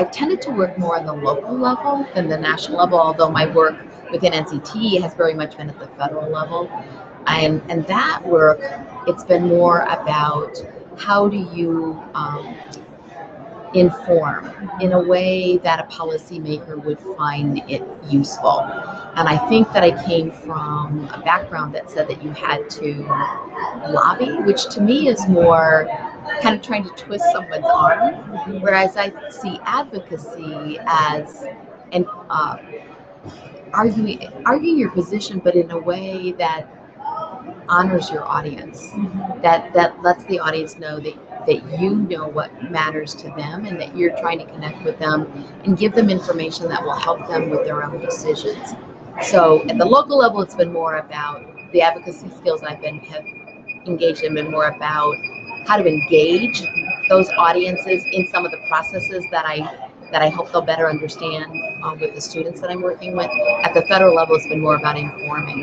I've tended to work more on the local level than the national level, although my work within NCTE has very much been at the federal level. And, and that work, it's been more about how do you um, inform in a way that a policymaker would find it useful. And I think that I came from a background that said that you had to lobby, which to me is more kind of trying to twist someone's arm, whereas I see advocacy as an uh, arguing arguing your position, but in a way that honors your audience, that that lets the audience know that that you know what matters to them and that you're trying to connect with them and give them information that will help them with their own decisions. So at the local level, it's been more about the advocacy skills I've been have engaged in, been more about how to engage those audiences in some of the processes that I that I hope they'll better understand uh, with the students that I'm working with. At the federal level, it's been more about informing.